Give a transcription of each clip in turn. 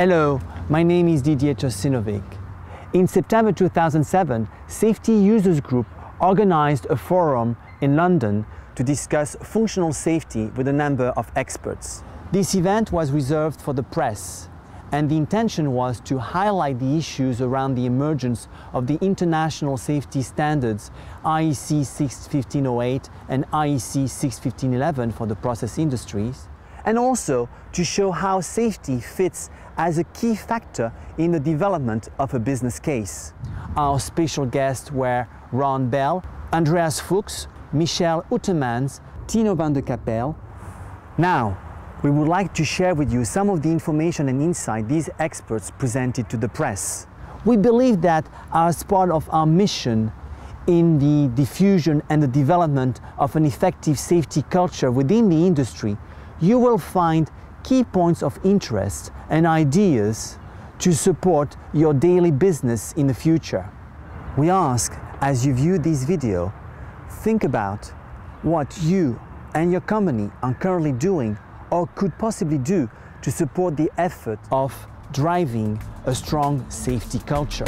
Hello, my name is Didier Čosinovic. In September 2007, Safety Users Group organized a forum in London to discuss functional safety with a number of experts. This event was reserved for the press and the intention was to highlight the issues around the emergence of the international safety standards IEC 61508 and IEC 61511 for the process industries, and also to show how safety fits as a key factor in the development of a business case. Our special guests were Ron Bell, Andreas Fuchs, Michel Houtermans, Tino Vande Capelle. Now, we would like to share with you some of the information and insight these experts presented to the press. We believe that as part of our mission in the diffusion and the development of an effective safety culture within the industry, you will find key points of interest and ideas to support your daily business in the future. We ask, as you view this video, think about what you and your company are currently doing or could possibly do to support the effort of driving a strong safety culture.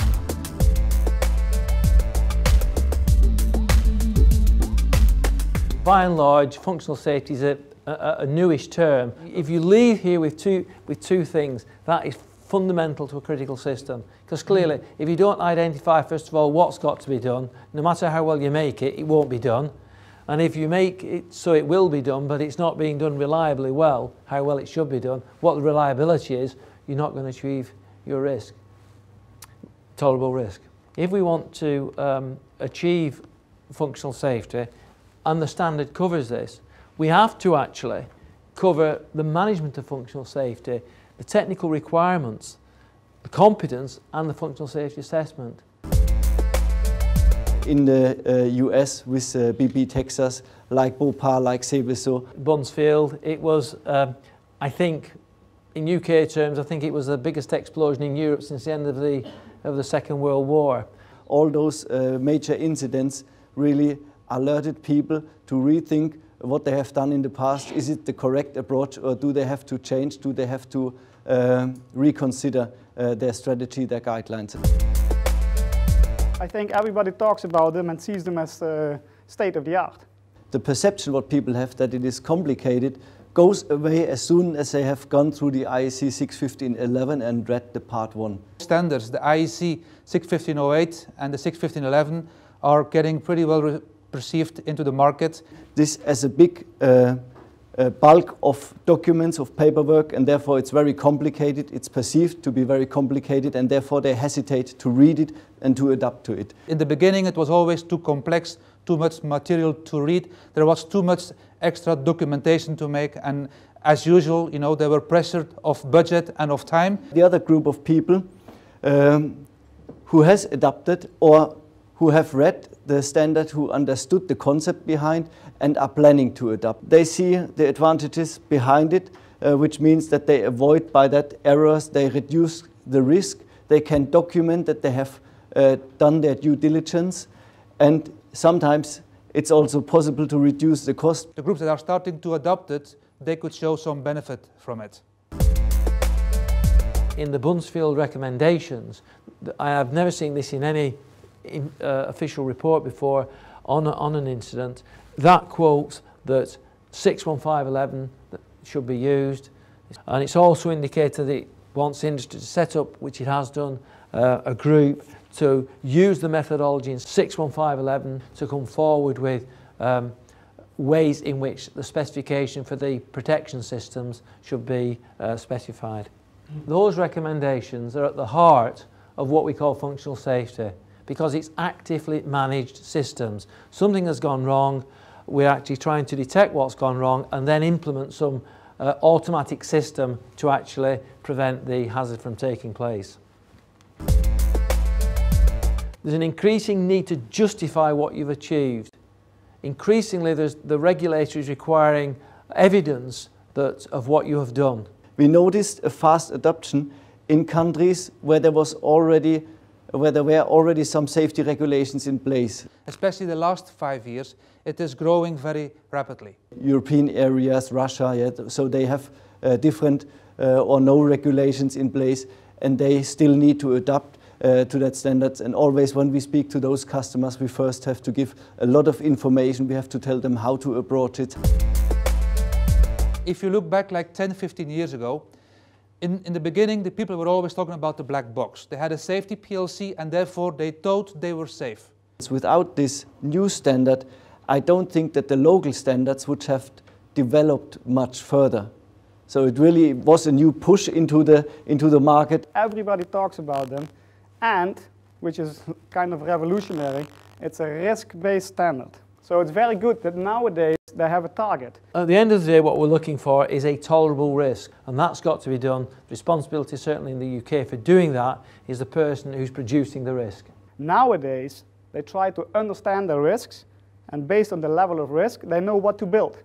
By and large, functional safety is a, a, a, newish term. If you leave here with two, with two things, that is fundamental to a critical system. Because clearly, if you don't identify, first of all, what's got to be done, no matter how well you make it, it won't be done. And if you make it so it will be done, but it's not being done reliably well, how well it should be done, what the reliability is, you're not going to achieve your risk, tolerable risk. If we want to um, achieve functional safety, and the standard covers this, we have to actually cover the management of functional safety, the technical requirements, the competence, and the functional safety assessment in the uh, US with uh, BP Texas, like Bhopal, like Seveso. Buncefield, it was, um, I think, in UK terms, I think it was the biggest explosion in Europe since the end of the, of the Second World War. All those uh, major incidents really alerted people to rethink what they have done in the past. Is it the correct approach or do they have to change? Do they have to uh, reconsider uh, their strategy, their guidelines? I think everybody talks about them and sees them as the state of the art. The perception what people have that it is complicated goes away as soon as they have gone through the IEC 61511 and read the part one. Standards, the IEC 61508 and the 61511 are getting pretty well perceived into the market. This as a big uh, uh, bulk of documents, of paperwork, and therefore it's very complicated. It's perceived to be very complicated, and therefore they hesitate to read it and to adapt to it. In the beginning, it was always too complex, too much material to read. There was too much extra documentation to make, and as usual, you know, they were pressured of budget and of time. The other group of people um, who has adapted or who have read the standard, who understood the concept behind and are planning to adopt. They see the advantages behind it, uh, which means that they avoid by that errors, they reduce the risk, they can document that they have uh, done their due diligence, and sometimes it's also possible to reduce the cost. The groups that are starting to adopt it, they could show some benefit from it. In the Buncefield recommendations, I have never seen this in any in, uh, official report before on, a, on an incident, that quotes that 61511 should be used. And it's also indicated that it wants industry to set up, which it has done, uh, a group to use the methodology in 61511 to come forward with um, ways in which the specification for the protection systems should be uh, specified. Those recommendations are at the heart of what we call functional safety because it's actively managed systems. Something has gone wrong, we're actually trying to detect what's gone wrong and then implement some uh, automatic system to actually prevent the hazard from taking place. There's an increasing need to justify what you've achieved. Increasingly, there's, the regulator is requiring evidence that, of what you have done. We noticed a fast adoption in countries where there was already where there were already some safety regulations in place. Especially the last five years, it is growing very rapidly. European areas, Russia, yeah, so they have uh, different uh, or no regulations in place, and they still need to adapt uh, to that standards. And always when we speak to those customers, we first have to give a lot of information. We have to tell them how to approach it. If you look back like 10, 15 years ago, in, in the beginning, the people were always talking about the black box. They had a safety PLC and therefore they thought they were safe. Without this new standard, I don't think that the local standards would have developed much further. So it really was a new push into the, into the market. Everybody talks about them, and, which is kind of revolutionary, it's a risk-based standard. So it's very good that nowadays they have a target. At the end of the day, what we're looking for is a tolerable risk, and that's got to be done. Responsibility, certainly in the UK, for doing that is the person who's producing the risk. Nowadays, they try to understand the risks, and based on the level of risk, they know what to build.